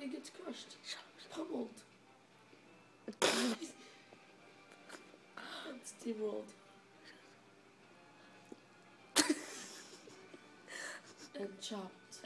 He gets crushed. Pummeled. and steamrolled. and chopped.